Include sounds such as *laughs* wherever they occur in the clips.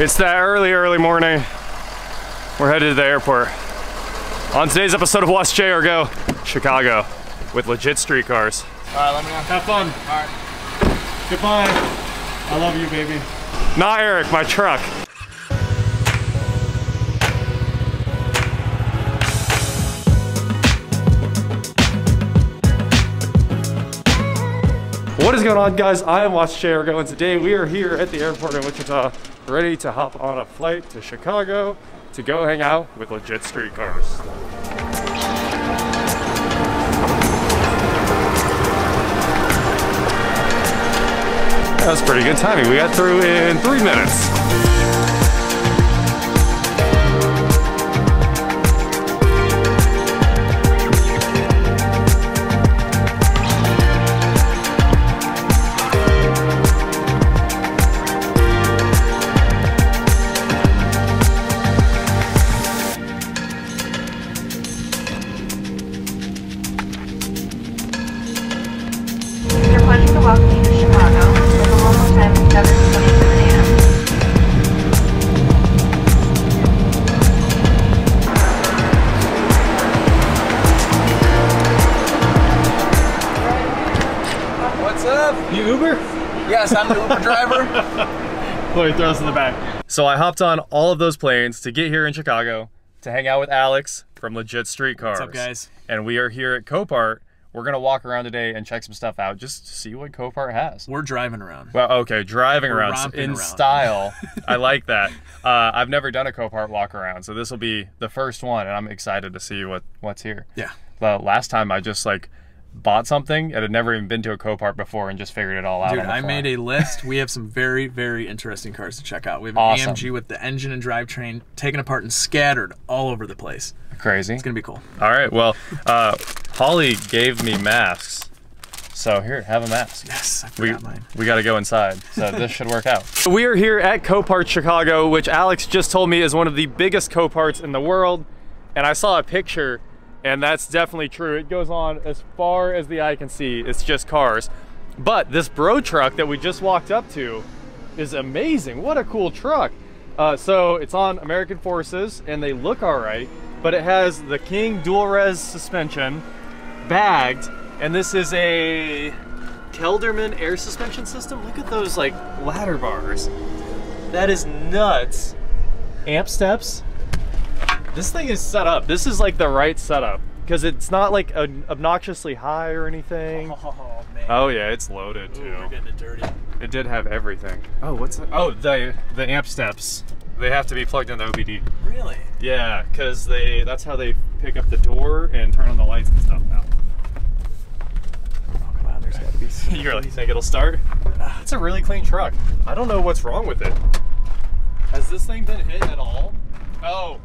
It's that early, early morning. We're headed to the airport. On today's episode of Watch JR Go, Chicago, with legit street cars. All right, let me know. Have fun. All right. Goodbye. I love you, baby. Not Eric, my truck. What is going on, guys? I am Watch JR Go, and today we are here at the airport in Wichita, ready to hop on a flight to Chicago to go hang out with legit streetcars. That was pretty good timing. We got through in three minutes. The Uber driver. *laughs* Chloe throw us in the back. So I hopped on all of those planes to get here in Chicago to hang out with Alex from Legit Streetcars. What's up, guys? And we are here at Copart. We're gonna walk around today and check some stuff out just to see what Copart has. We're driving around. Well, okay, driving We're around romping in around. style. *laughs* I like that. Uh, I've never done a Copart walk around, so this will be the first one, and I'm excited to see what what's here. Yeah. The last time I just like bought something and had never even been to a Copart before and just figured it all out. Dude, on the I fly. made a list. We have some very, very interesting cars to check out. We have an Awesome. AMG with the engine and drivetrain taken apart and scattered all over the place. crazy. It's gonna be cool. All right. Well, uh, Holly gave me masks, so here, have a mask. Yes, I We, forgot mine. we got to go inside, so this should work out. *laughs* We are here at Copart Chicago, which Alex just told me is one of the biggest Coparts in the world. And I saw a picture, and that's definitely true. It goes on as far as the eye can see. It's just cars. But this bro truck that we just walked up to is amazing. What a cool truck. Uh, so it's on American Forces, and they look all right, but it has the King dual res suspension, bagged, and this is a Kelderman air suspension system. Look at those like ladder bars. That is nuts. Amp steps. This thing is set up. This is like the right setup because it's not like an obnoxiously high or anything. Oh man. Oh yeah, it's loaded Ooh, too. we're getting it dirty. It did have everything. Oh, what's that? Oh, the the amp steps. They have to be plugged in the OBD. Really? Yeah, because they that's how they pick up the door and turn on the lights and stuff now. Oh come on, there's gotta be. *laughs* some- You really think it'll start? Ah. It's a really clean truck. I don't know what's wrong with it. Has this thing been hit at all? Oh.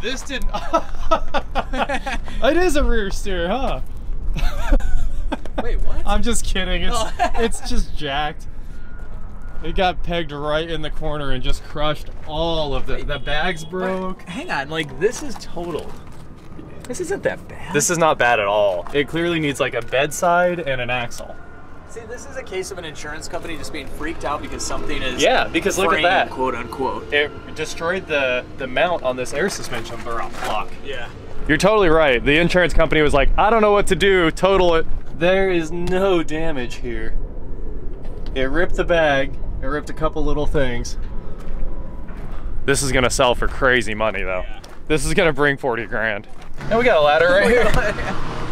This didn't. *laughs* *laughs* it is a rear steer, huh? Wait, what? I'm just kidding. It's Oh. *laughs* it's just jacked. It got pegged right in the corner and just crushed all of the the bags broke. Hang on, like this is total. This isn't that bad. This is not bad at all. It clearly needs like a bedside and an axle. See, this is a case of an insurance company just being freaked out because something is. Yeah, because look at framed, that. quote unquote. It destroyed the the mount on this air suspension block. Yeah. You're totally right. The insurance company was like, I don't know what to do, total it. There is no damage here. It ripped the bag, it ripped a couple little things. This is gonna sell for crazy money though. This is gonna bring 40 grand. And we got a ladder right *laughs* here.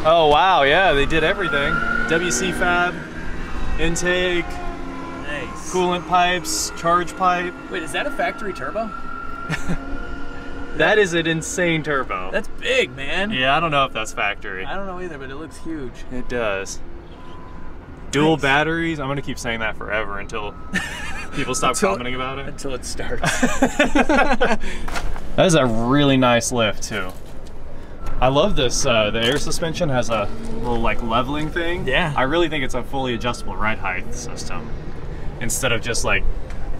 Oh wow, yeah, they did everything. WC fab, intake, Nice. coolant pipes, charge pipe. Wait, is that a factory turbo? *laughs* That is an insane turbo. That's big, man. yeah, I don't know if that's factory. I don't know either, but it looks huge. It does. Dual Nice. batteries. I'm gonna keep saying that forever until *laughs* people stop Until- commenting about it. Until it starts. *laughs* That is a really nice lift too. I love this. Uh, the air suspension has a little like leveling thing. Yeah. I really think it's a fully adjustable ride height system instead of just like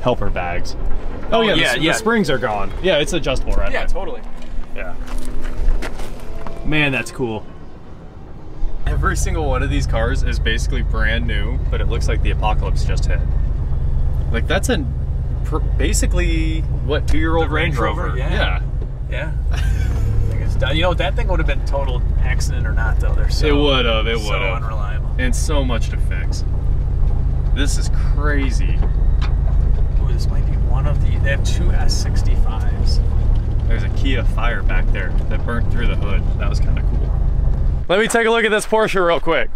helper bags. Oh, yeah, yeah, the, yeah. the springs are gone. Yeah, it's adjustable ride yeah, height. totally. Yeah. Man, that's cool. Every single one of these cars is basically brand new, but it looks like the apocalypse just hit. Like that's a basically what two year old The Range Rover, Rover. yeah. Yeah. It's *laughs* done. You know, that thing would have been total accident or not, though. They're so, It would have. It so would have. unreliable. And so much to fix. This is crazy. Ooh, this might be one of the. They have two S65s. There's a Kia Fire back there that burnt through the hood. That was kind of cool. Let me take a look at this Porsche real quick.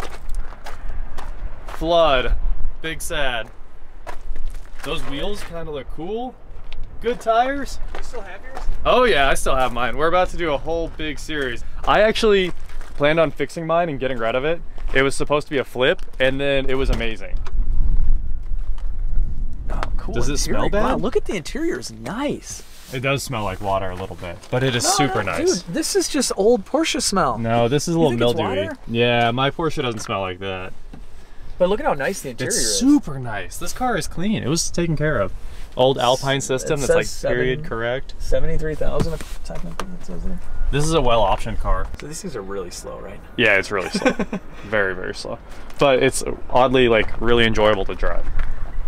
Flood. Big sad. Those wheels kind of look cool. Good tires. You still have yours? Oh yeah, I still have mine. We're about to do a whole big series. I actually planned on fixing mine and getting rid of it. It was supposed to be a flip, and then it was amazing. Oh, cool. Does it smell interior. Wow, bad? look at the interior. It's nice. It does smell like water a little bit, but it is No, super no, nice. Dude, this is just old Porsche smell. No, this is a little mildewy. Yeah, my Porsche doesn't smell like that. But look at how nice the interior is. It's is. super nice. This car is clean. It was taken care of. Old Alpine system that's like says period seven- correct. 73,000 technically it says there. This is a well optioned car. So these things are really slow, right? Yeah, it's really slow. *laughs* very, very slow. But it's oddly like really enjoyable to drive.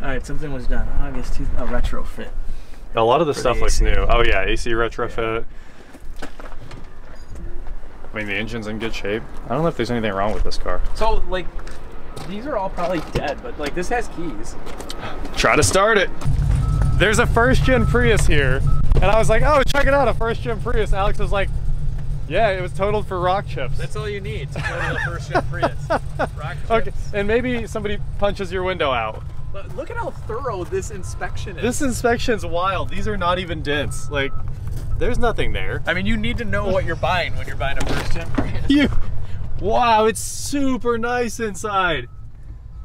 All right, something was done. August, two, a retrofit. A lot of the stuff the looks AC. new. Oh yeah, AC retrofit. I mean the engine's in good shape. I don't know if there's anything wrong with this car. So, like, these are all probably dead, but like this has keys. Try to start it. There's a first gen Prius here. And I was like, oh, check it out, a first gen Prius. Alex was like, yeah, it was totaled for rock chips. That's all you need to go to the first gen Prius. *laughs* Rock chips. okay, and maybe somebody punches your window out. But look at how thorough this inspection is. This inspection's wild. These are not even dents. Like, there's nothing there. I mean, you need to know what you're buying when you're buying a first gen Prius. *laughs* You, wow, it's super nice inside.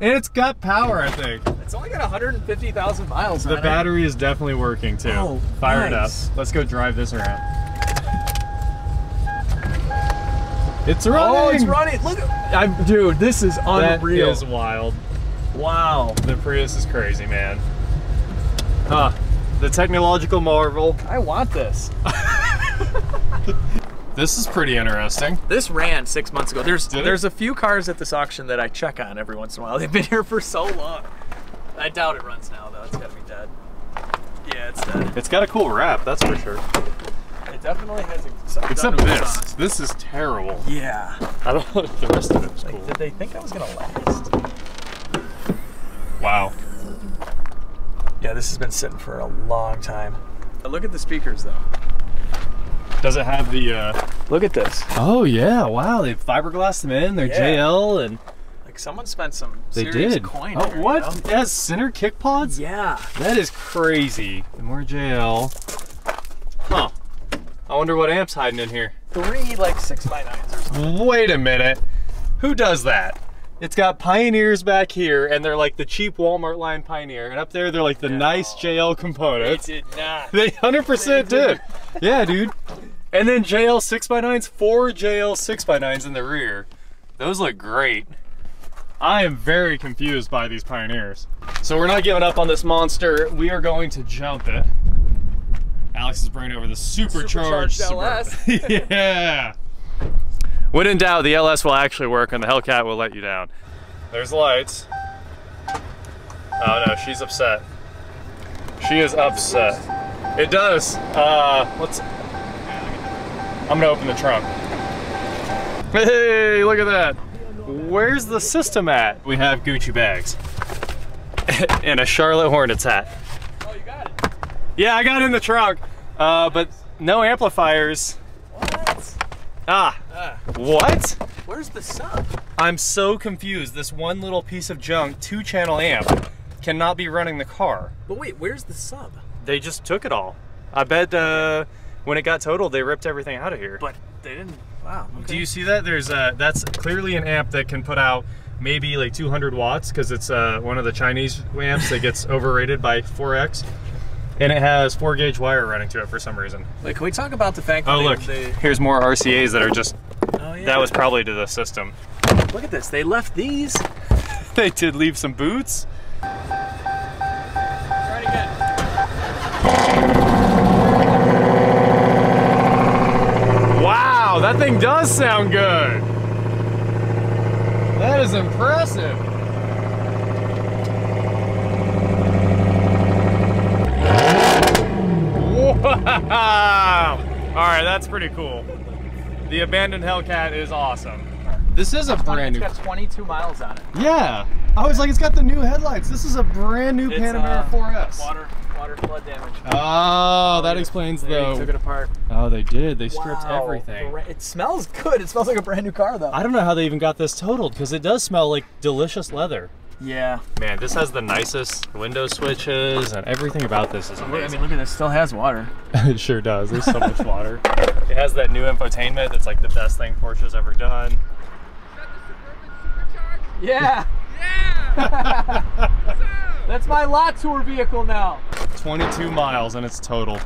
And it's got power, I think. It's only got 150,000 miles The battery is definitely working too. Oh, Fire nice. it up. Let's go drive this around. It's running. Oh, it's running. Look I'm, dude, this is unreal. is wild. wow. The Prius is crazy, man. Huh. The technological marvel. I want this. *laughs* This is pretty interesting. This ran six months ago. There's Did it? there's a few cars at this auction that I check on every once in a while. They've been here for so long. I doubt it runs now though. It's gotta be dead. Yeah, it's dead. It's got a cool wrap, that's for sure. It definitely has a, some Except this. This is terrible. Yeah. I don't know if the rest of it was Like, cool. did they think I was gonna last? Wow. Yeah, this has been sitting for a long time. But look at the speakers though. Does it have the uh Look at this. Oh yeah, wow, they fiberglass them in, they're Yeah. JL and Like someone spent some they did. coin. oh here, you what? know? It center kick pods? Yeah. That is crazy. And more JL. Huh. I wonder what amp's hiding in here. Three like six by nines or something. Wait a minute. Who does that? It's got Pioneers back here, and they're like the cheap Walmart line Pioneer, and up there they're like the nice JL components. They did not. They 100% did. Yeah, dude. And then JL 6x9s, four JL 6x9s in the rear. Those look great. I am very confused by these Pioneers. So we're not giving up on this monster. We are going to jump it. Alex is bringing over the supercharged, Supercharged Suburban. *laughs* yeah. When in doubt, the LS will actually work and the Hellcat will let you down. There's lights. Oh no, she's upset. She is upset. It does. Uh, let's. I'm gonna open the trunk. Hey, look at that. Where's the system at? We have Gucci bags *laughs* and a Charlotte Hornets hat. Oh, you got it. Yeah, I got it in the trunk, uh, but no amplifiers. What? Ah, Ah, what? where's the sub? I'm so confused. This one little piece of junk, two channel amp, cannot be running the car. But wait, where's the sub? They just took it all. I bet uh, when it got totaled, they ripped everything out of here. But they didn't. Wow. Okay. Do you see that? There's uh, that's clearly an amp that can put out maybe like 200 watts because it's uh, one of the Chinese amps that gets *laughs* overrated by 4x, and it has four gauge wire running to it for some reason. Wait, can we talk about the fact that Oh they, look, they- here's more RCA's that are just oh, yeah. that was probably to the system. Look at this. They left these. *laughs* They did leave some boots. That thing does sound good. That is impressive. Wow! All right, that's pretty cool. The abandoned Hellcat is awesome. This is a brand new. It's got 22 miles on it. Yeah, I was like, it's got the new headlights. This is a brand new It's, Panamera uh, 4S. Water, water flood damage. Oh, that explains They took it apart. Oh, they did. They stripped Wow. everything. It smells good. It smells like a brand new car, though. I don't know how they even got this totaled because it does smell like delicious leather. yeah. Man, this has the nicest window switches and everything about this is I mean, look at this. Still has water. *laughs* it sure does. There's so much water. It has that new infotainment that's like the best thing Porsche's ever done. Yeah. yeah. *laughs* *laughs* That's my lot tour vehicle now. 22 miles and it's total.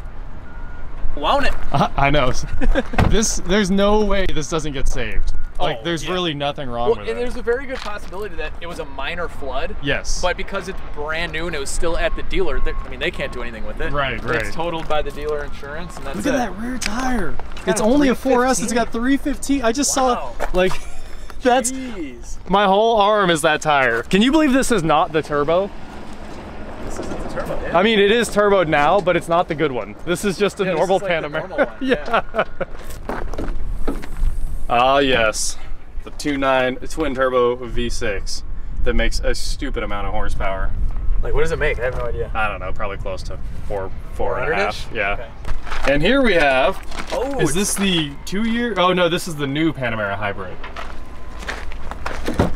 Won't it. I, I know. *laughs* this there's no way this doesn't get saved. Oh, like Oh, there's yeah. really nothing wrong Well, with and it. there's a very good possibility that it was a minor flood. yes. But because it's brand new and it was still at the dealer, I mean, they can't do anything with it. Right, right. It's totaled by the dealer insurance, and that's Look at it. that rear tire. It's a only a 4S. It's got 315. I just Wow. saw like *laughs* that's Jeez. my whole arm is that tire. Can you believe this is not the turbo? This isn't the turbo. I mean, it is turboed now, but it's not the good one. This is just a Yeah, normal like Panamera. *laughs* yeah. Ah, yes. The 2.9 twin turbo V6 that makes a stupid amount of horsepower. like, what does it make? I have no idea. I don't know, probably close to four, four and a 400-ish? Yeah. Okay. And here we have. Oh, Is this the two year? Oh no, this is the new Panamera hybrid.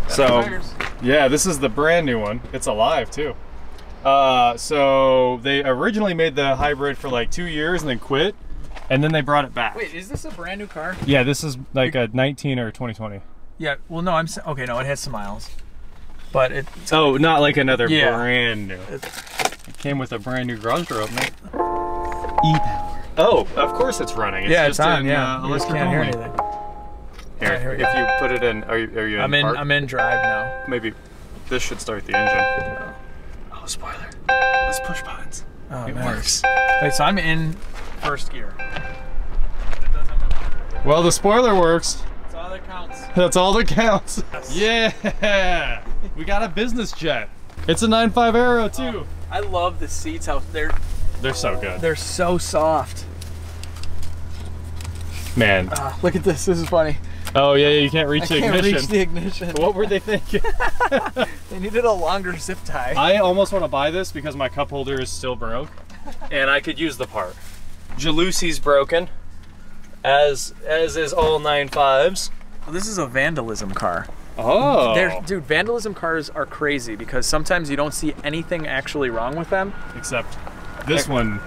So, yeah, this is the brand new one. It's alive too. Uh, so they originally made the hybrid for like two years and then quit, and then they brought it back. Wait, is this a brand new car? Yeah, this is like a 19 or 2020. Yeah. Well, no, I'm okay. No, it has some miles, but it. Oh, not like another Yeah. brand new. It's- It came with a brand new garage door opener. E-power. Oh, of course it's running. It's yeah, just it's on. in, yeah, uh, you just can't hear anything. Here, Alright, here if go. you put it in, are you, are you in I'm in. park? I'm in drive now. Maybe this should start the engine. Spoiler. Let's push buttons. Oh, It nice. works. Wait, so I'm in first gear. Well, the spoiler works. That's all that counts. That's all that counts. Yes. Yeah, we got a business jet. It's a 9.5 Aero too. I love the seats out there. They're so good. They're so soft. Man. Ah, look at this. This is funny. Oh yeah, yeah, you can't reach I the can't ignition. reach the ignition. What were they thinking? *laughs* They needed a longer zip tie. I almost want to buy this because my cup holder is still broke, and I could use the part. Jalousy's broken, as as is all 9.5s. Well, this is a vandalism car. Oh. They're, dude, vandalism cars are crazy because sometimes you don't see anything actually wrong with them. Except this one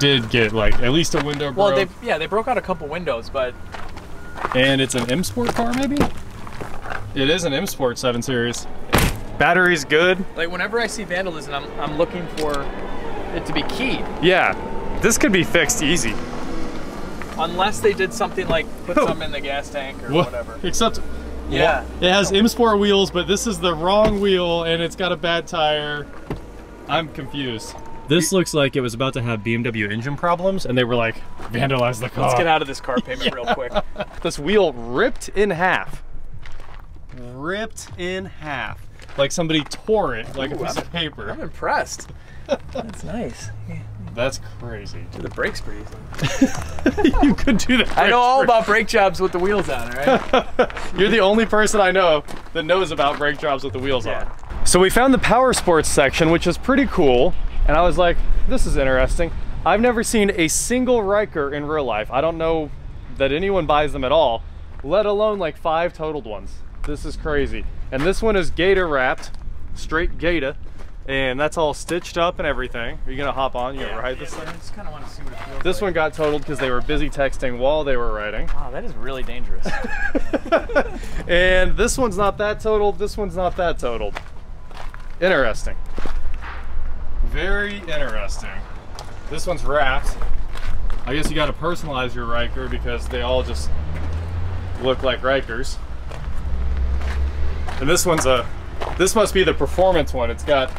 did get like at least a window Well, broke. they yeah they broke out a couple windows, but And it's an M Sport car, maybe? It is an M Sport 7 Series. Battery's good. like whenever I see vandalism, I'm I'm looking for it to be keyed. Yeah, this could be fixed easy. Unless they did something like put oh. some in the gas tank or What- whatever. Except Yeah. it has M Sport wheels, but this is the wrong wheel and it's got a bad tire. I'm confused. This looks like it was about to have BMW engine problems and they were like, vandalize the car. Let's get out of this car *laughs* payment real quick. This wheel ripped in half. Ripped in half. Like somebody tore it like a piece of paper. I'm impressed. That's nice. That's crazy. Do the brakes pretty easily. *laughs* you could do that. I know all about brake jobs with the wheels on, right? *laughs* You're the only person I know that knows about brake jobs with the wheels Yeah. on. So we found the power sports section, which is pretty cool. And I was like, this is interesting. I've never seen a single Ryker in real life. I don't know that anyone buys them at all, let alone like five totaled ones. This is crazy. And this one is gator wrapped, straight gator. And that's all stitched up and everything. Are you gonna hop on? You gonna ride this thing? I just kind of want to see what it feels This like. one got totaled because they were busy texting while they were riding. Wow, that is really dangerous. *laughs* *laughs* and this one's not that totaled, this one's not that totaled. Interesting. Very interesting. This one's wrapped. I guess you gotta personalize your Ryker because they all just look like Rykers. And this one's a, this must be the performance one. It's got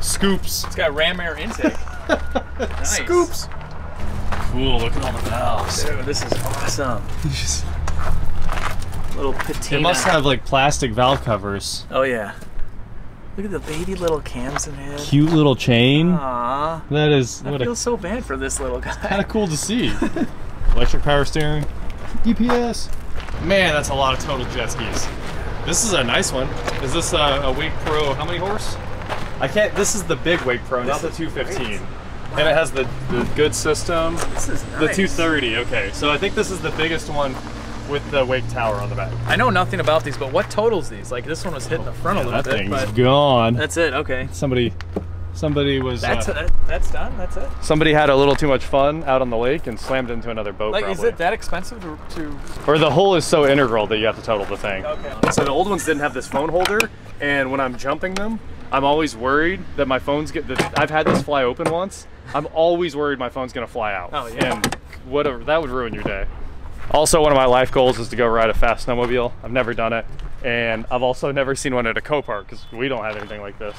scoops. it's got ram air intake. *laughs* Nice. Scoops. Cool, look at all the valves. Dude, this is awesome. *laughs* Little patina. It must have like plastic valve covers. Oh yeah. Look at the baby little cams in it. Cute little chain. Aww. That is I what a feel so bad for this little guy. kind of cool to see. *laughs* Electric power steering, DPS. Man, that's a lot of total jet skis. This is a nice one. Is this a, a Wake Pro? How many horse? I can't. This is the big Wake Pro, not the This is 215. And it has the, the good system. This is nice. The 230. Okay, so I think this is the biggest one with the Wake Tower on the back. I know nothing about these, but what totals these? Like this one was hitting the front a Yeah, little that bit, thing's but gone. that's it. Okay. somebody, somebody was. That's uh, it. That's done. That's it. Somebody had a little too much fun out on the lake and slammed into another boat. Like, is it that expensive to? to... Or the hole is so integral that you have to total the thing. Okay. So the old ones didn't have this phone holder, and when I'm jumping them, I'm always worried that my phone's get. That I've had this fly open once. I'm always worried my phone's gonna fly out. Oh, yeah. And whatever that would ruin your day. Also, one of my life goals is to go ride a fast snowmobile. I've never done it, and I've also never seen one at a Copart because we don't have anything like this.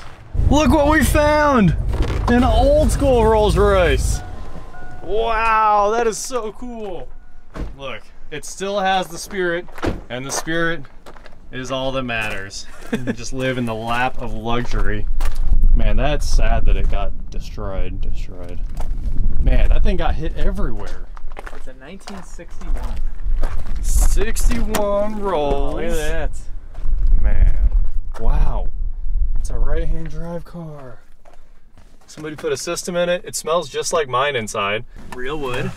Look what we found! An old school Rolls Royce. Wow, that is so cool. Look, it still has the spirit, and the spirit is all that matters. *laughs* Just live in the lap of luxury. Man, that's sad that it got destroyed. Destroyed. Man, that thing got hit everywhere. It's a 1961. 61 rolls. Look at that. Man, wow. It's a right-hand drive car. Somebody put a system in it. It smells just like mine inside. Real wood.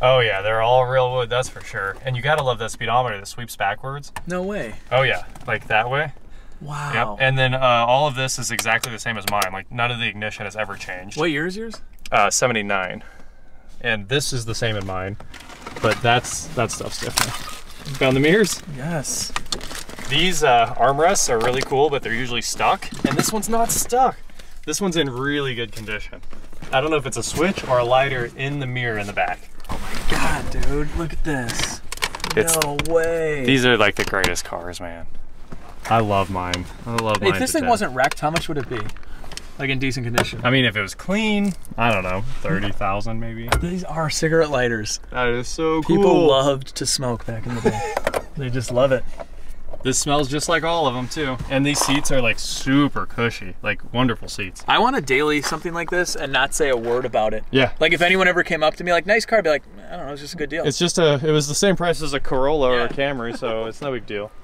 Oh yeah, they're all real wood, that's for sure. And you gotta love that speedometer that sweeps backwards. No way. Oh yeah, like that way. Wow. Yep. And then uh, all of this is exactly the same as mine. Like none of the ignition has ever changed. what year is yours? Uh, 79. And this is the same in mine, but that's that stuff's different. Found the mirrors. Yes. These uh, armrests are really cool, but they're usually stuck. And this one's not stuck. This one's in really good condition. I don't know if it's a switch or a lighter in the mirror in the back. Oh my god, dude, look at this. It's- no way. These are like the greatest cars, man. I love mine. I love mine. if this thing death. wasn't wrecked, how much would it be? Like in decent condition. I mean, if it was clean, I don't know, 30,000 maybe. These are cigarette lighters. That is so cool. People loved to smoke back in the day. *laughs* they just love it. This smells just like all of them too. And these seats are like super cushy, like wonderful seats. I want a daily something like this and not say a word about it. Yeah. Like if anyone ever came up to me like nice car, I'd be like, I don't know, it's just a good deal. It's just a, it was the same price as a Corolla or a Camry, so it's no big deal. *laughs*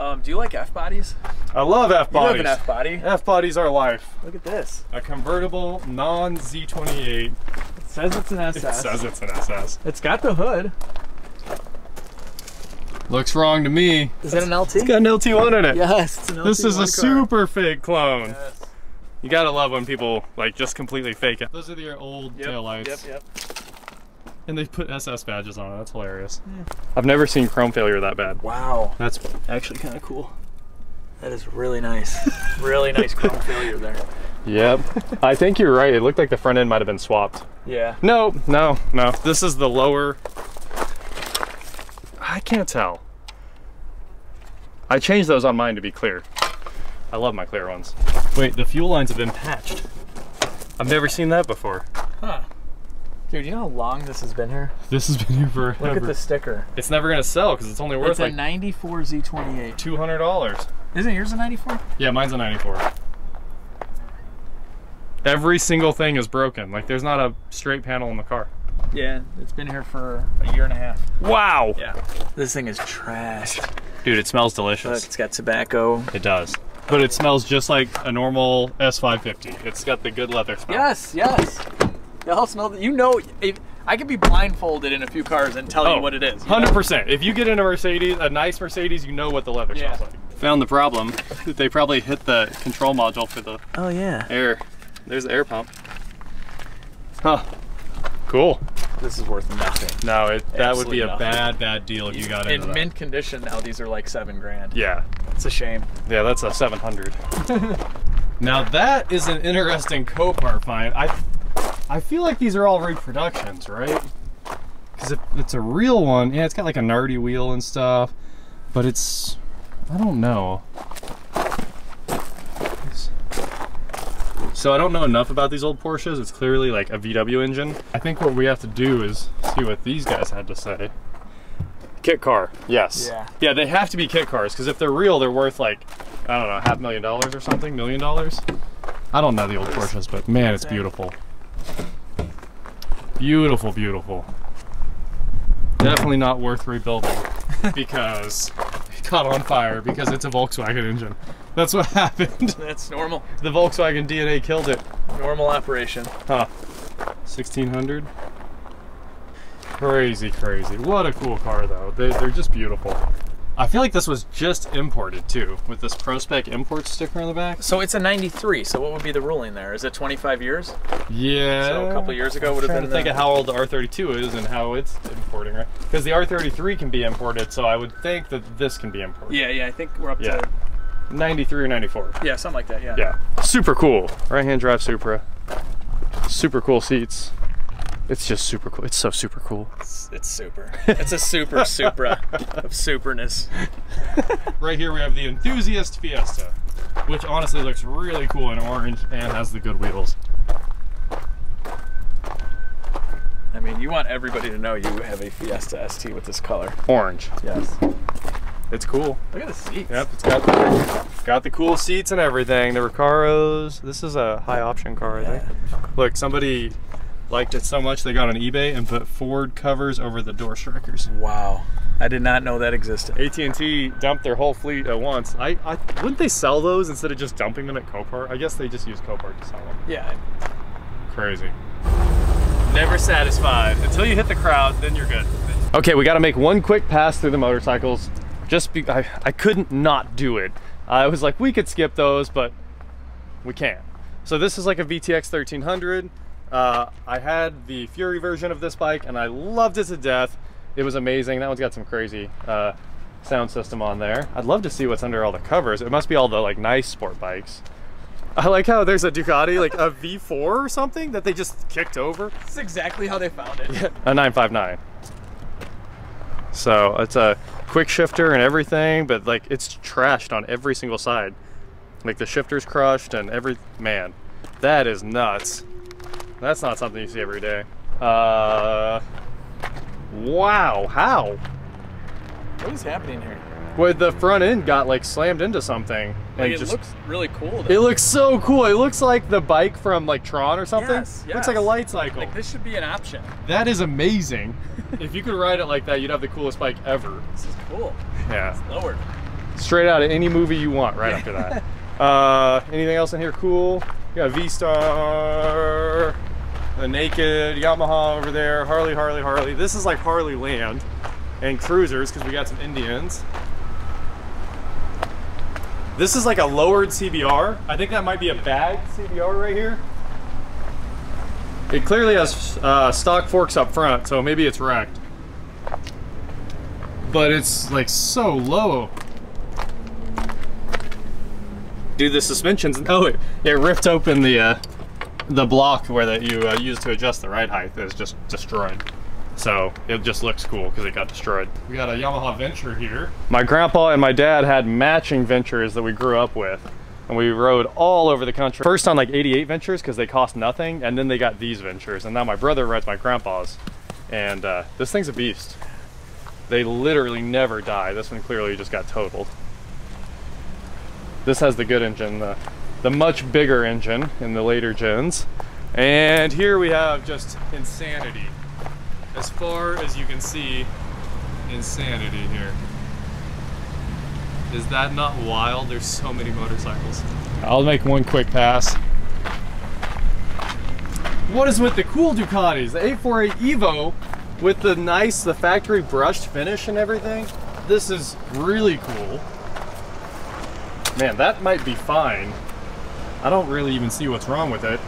Um, do you like F bodies? I love F-bodies. You have an F body. F bodies are life. Look at this. A convertible non Z28. It says it's an It SS. says it's an SS. it's got the hood. Looks wrong to me. Is it an LT? It's got an LT1 in it. Yes, it's an LT. This is a car. super fake clone. Yes. You gotta love when people like just completely fake it. Those are your old Yep, taillights. Yep, yep. And they put SS badges on it. That's hilarious. I've never seen chrome failure that bad. Wow, That's actually kind of cool. that is really nice. *laughs* really nice chrome failure there. Yep. I think you're right. It looked like the front end might have been swapped. Yeah. No, no, no. This is the lower. I can't tell. I changed those on mine to be clear. I love my clear ones. Wait, the fuel lines have been patched. I've never seen that before. Huh. Dude, you know how long this has been here? This has been here for Look at the sticker. It's never gonna sell because it's only worth It's a like 94 Z28. two hundred dollars. Isn't yours a 94? Yeah, mine's a ninety-four. Every single thing is broken. Like there's not a straight panel in the car. Yeah, it's been here for a year and a half. Wow. Yeah. This thing is trash. Dude, it smells Look, delicious. it's got tobacco. It does. But it smells just like a normal S550. It's got the good leather smell. Yes, yes. Y'all smell that? You know, if, I could be blindfolded in a few cars and tell you oh, what it is. you know? Oh, Hundred percent. If you get in a Mercedes, a nice Mercedes, you know what the leather Yeah. smells like. Found the problem. They probably hit the control module for the Oh yeah. air. There's the air pump. Huh. Cool. This is worth nothing. No, it, that would be a nothing. bad, bad deal if you got into in that. mint condition now, these are like seven grand. Yeah, It's a shame. yeah, that's a 700. *laughs* now that is an interesting Copart find. I, I feel like these are all reproductions, right? Because if it's a real one, yeah, it's got like a Nardi wheel and stuff, but it's, I don't know. So I don't know enough about these old Porsches. It's clearly like a VW engine. I think what we have to do is see what these guys had to say. Kit car, yes. Yeah. Yeah, they have to be kit cars because if they're real, they're worth like, I don't know, half million dollars or something, million dollars. I don't know the old Porsches, but man, it's beautiful. Beautiful, beautiful. Definitely not worth rebuilding *laughs* because it caught on fire because it's a Volkswagen engine. That's what *laughs* happened. That's normal. The Volkswagen DNA killed it. Normal operation. Huh. 1600. Crazy, crazy. What a cool car, though. They, they're just beautiful. I feel like this was just imported, too, with this ProSpec import sticker on the back. So it's a 93. So what would be the ruling there? Is it 25 years? Yeah. So a couple years ago would have trying been to think the- of how old the R32 is and how it's importing, right? Because the R33 can be imported, so I would think that this can be imported. Yeah, yeah. I think we're up Yeah. to 93 or 94. yeah, something like that. Yeah. Yeah. Super cool. Right hand drive Supra. Super cool seats. It's just super cool. It's so super cool. It's, it's super. It's a super *laughs* Supra of superness. *laughs* Right here we have the Enthusiast Fiesta, which honestly looks really cool in orange and has the good wheels. I mean, you want everybody to know you have a Fiesta ST with this color. Orange. Yes. It's cool. Look at the seats. Yep, it's got the, got the cool seats and everything. The Recaros. This is a high option car, I think. Look, somebody liked it so much they got on eBay and put Ford covers over the door strikers. Wow. I did not know that existed. AT&T dumped their whole fleet at once. I, I wouldn't they sell those instead of just dumping them at Copart? I guess they just use Copart to sell them. Yeah. Crazy. Never satisfied. Until you hit the crowd, then you're good. Okay, we got to make one quick pass through the motorcycles. Just be, I, I couldn't not do it. I was like, we could skip those, but we can't. So this is like a VTX 1300. Uh, I had the Fury version of this bike and I loved it to death. It was amazing. That one's got some crazy uh, sound system on there. I'd love to see what's under all the covers. It must be all the like nice sport bikes. I like how there's a Ducati, like a V4 or something that they just kicked over. That's exactly how they found it. *laughs* A 959. So it's a quick shifter and everything, but like it's trashed on every single side. Like the shifter's crushed and every, man, that is nuts. That's not something you see every day. Uh, wow, how? What is happening here? Well, the front end got like slammed into something. Like, and it just- looks really cool. Though. It looks so cool. It looks like the bike from like Tron or something. Yes, Looks like a light cycle. like this should be an option. That is amazing. *laughs* if you could ride it like that, you'd have the coolest bike ever. This is cool. Yeah. Lowered. Straight out of any movie you want right after that. *laughs* Uh, anything else in here cool? You got V-Star, the Naked, Yamaha over there, Harley, Harley, Harley. This is like Harley land and cruisers because we got some Indians. This is like a lowered CBR. I think that might be a bag CBR right here. It clearly has uh, stock forks up front, so maybe it's wrecked. But it's like so low. Dude, the suspensions. Oh, it, it ripped open the uh, the block where that you uh, use to adjust the ride height is just destroyed. So it just looks cool because it got destroyed. We got a Yamaha Venture here. My grandpa and my dad had matching Ventures that we grew up with. And we rode all over the country. First on like 88 Ventures because they cost nothing. And then they got these Ventures. And now my brother rides my grandpa's. And uh, this thing's a beast. They literally never die. This one clearly just got totaled. This has the good engine, the, the much bigger engine in the later gens. And here we have just insanity. As far as you can see, insanity here. Is that not wild? There's so many motorcycles. I'll make one quick pass. What is with the cool Ducatis? The 848 Evo with the nice, the factory brushed finish and everything. This is really cool. Man, that might be fine. I don't really even see what's wrong with it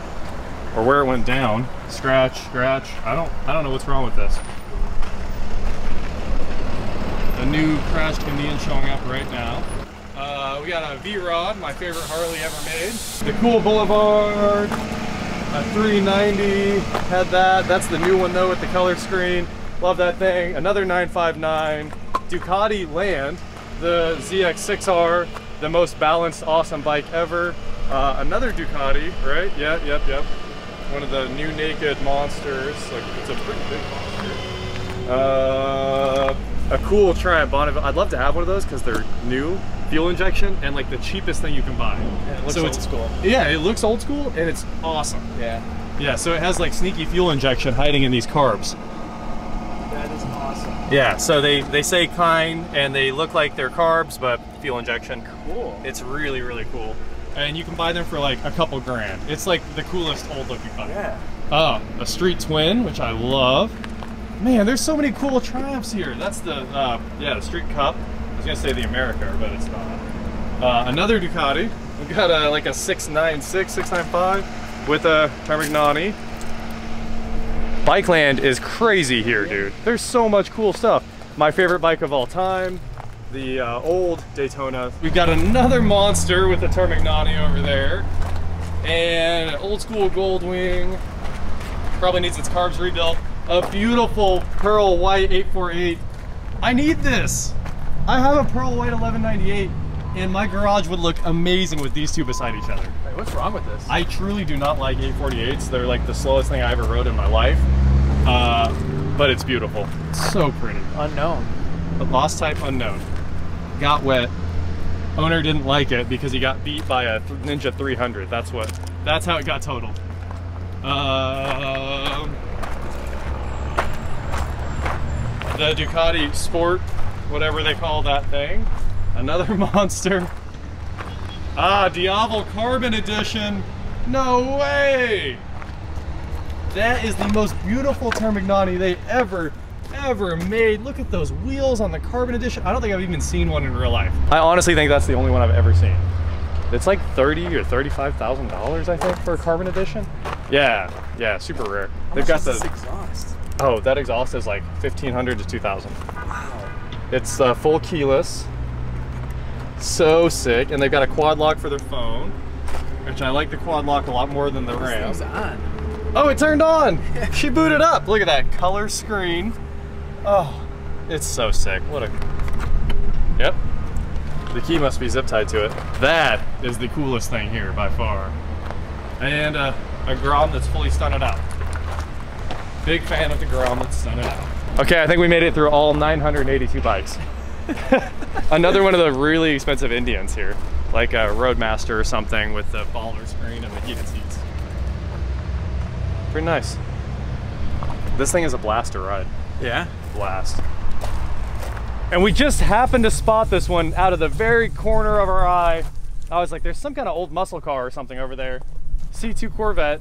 or where it went down. Scratch, scratch. I don't I don't know what's wrong with this. A new crashed Indian showing up right now. Uh, we got a V-Rod, my favorite Harley ever made. The Cool Boulevard, a 390, had that. That's the new one though with the color screen. Love that thing. Another 959. Ducati Land, the ZX6R, the most balanced, awesome bike ever. Uh, another Ducati, right? Yeah, yep, yep. One of the new naked monsters. Like it's a pretty big monster. Uh, a cool Triumph Bonneville. I'd love to have one of those because they're new, fuel injection, and like the cheapest thing you can buy. Yeah, it looks so old it's school. Yeah, it looks old school and it's awesome. Yeah. Yeah, so it has like sneaky fuel injection hiding in these carbs. That is awesome. Yeah, so they they say kind and they look like they're carbs, but fuel injection. Cool. It's really really cool, and you can buy them for like a couple grand. It's like the coolest old looking bike. Yeah. Oh, a Street Twin, which I love. Man, there's so many cool Triumphs here. That's the uh, yeah the Street Cup. I was gonna say the America, but it's not. Uh, another Ducati. We've got a like a 696, 695 with a Termignoni. Bikeland is crazy here, dude. There's so much cool stuff. My favorite bike of all time, the uh, old Daytona. We've got another monster with a Termignoni over there, and old school Goldwing. Probably needs its carbs rebuilt. A beautiful pearl white 848. I need this. I have a pearl white 1198, and my garage would look amazing with these two beside each other. Wait, what's wrong with this? I truly do not like 848s. They're like the slowest thing I ever rode in my life. Uh, but it's beautiful. So pretty. Unknown. But lost type unknown. Got wet. Owner didn't like it because he got beat by a Ninja 300. That's what. That's how it got totaled. Um, the Ducati Sport, whatever they call that thing. Another *laughs* monster. Ah, Diavel Carbon Edition. No way! That is the most beautiful Termignoni they ever, ever made. Look at those wheels on the Carbon Edition. I don't think I've even seen one in real life. I honestly think that's the only one I've ever seen. It's like thirty or thirty-five thousand dollars, I think, for a Carbon Edition. Yeah, yeah, super rare. They've got the exhaust. oh, that exhaust is like fifteen hundred to two thousand. Wow. It's uh, full keyless. So sick, and they've got a quad lock for their phone, which I like the quad lock a lot more than the Ram. Thing's on. Oh, it turned on. *laughs* she booted up. Look at that color screen. Oh, it's so sick. What a. Yep. The key must be zip tied to it. That is the coolest thing here by far. And uh, a Grom that's fully stunted out. Big fan of the Grom that's stunted out. Okay, I think we made it through all 982 bikes. *laughs* Another one of the really expensive Indians here, like a Roadmaster or something with the baller screen and the heated seats. Pretty nice. This thing is a blast to ride. Yeah. Blast. And we just happened to spot this one out of the very corner of our eye. I was like, there's some kind of old muscle car or something over there. C2 Corvette.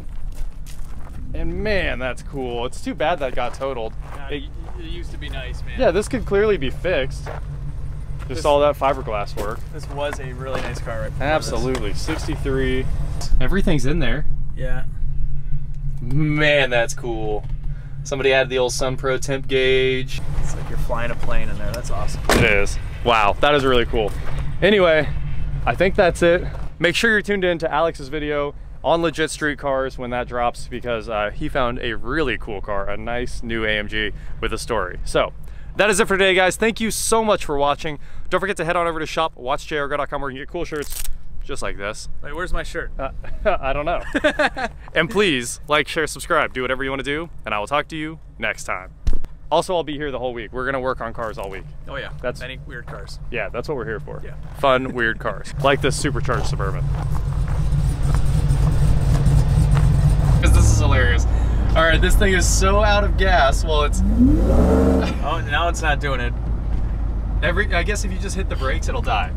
And man, that's cool. It's too bad that got totaled. it, It- it used to be nice, man. yeah, this could clearly be fixed. Just This- all that fiberglass work. This was a really nice car right before this. Absolutely. 63. Everything's in there. Yeah. Man, that's cool. Somebody added the old Sun Pro temp gauge. It's like you're flying a plane in there. That's awesome. It is. Wow, that is really cool. Anyway, I think that's it. Make sure you're tuned in to Alex's video on legit street cars when that drops because uh, he found a really cool car, a nice new AMG with a story. So that is it for today, guys. Thank you so much for watching. Don't forget to head on over to shop.watchjrgo.com where you can get cool shirts just like this. Wait, where's my shirt? Uh, *laughs* I don't know. *laughs* and please like, share, subscribe, do whatever you want to do, and I will talk to you next time. Also, I'll be here the whole week. We're gonna work on cars all week. Oh yeah. That's- many weird cars. Yeah, that's what we're here for. Yeah. Fun, weird cars. Like this supercharged Suburban. Because this is hilarious. All right, this thing is so out of gas. Well, it's *laughs* Oh, now it's not doing it. every. I guess if you just hit the brakes, it'll die.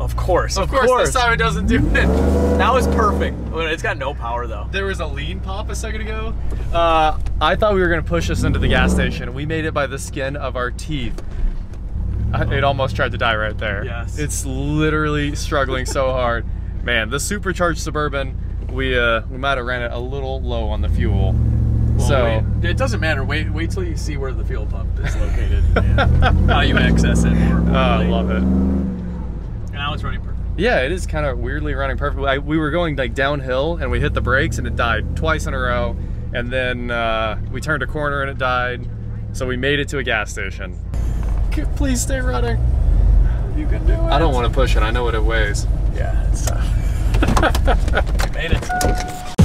Of course. Of, course, this time it doesn't do it. *laughs* Now it's perfect. It's got no power though. There was a lean pop a second ago. Uh, I thought we were gonna push this into the gas station. We made it by the skin of our teeth. I- It almost tried to die right there. Yes. It's literally struggling so *laughs* hard. Man, the supercharged Suburban, we uh, we might have ran it a little low on the fuel. Well, so wait, it doesn't matter. Wait, wait till you see where the fuel pump is located and *laughs* how you access it. More uh, I love it. Now it's running perfect. Yeah, it is kind of weirdly running perfect. I, we were going like downhill and we hit the brakes and it died twice in a row. And then uh, we turned a corner and it died. So we made it to a gas station. Please stay running. You can do it. I don't want to push it. I know what it weighs. Yeah, it's tough. *laughs* we made it.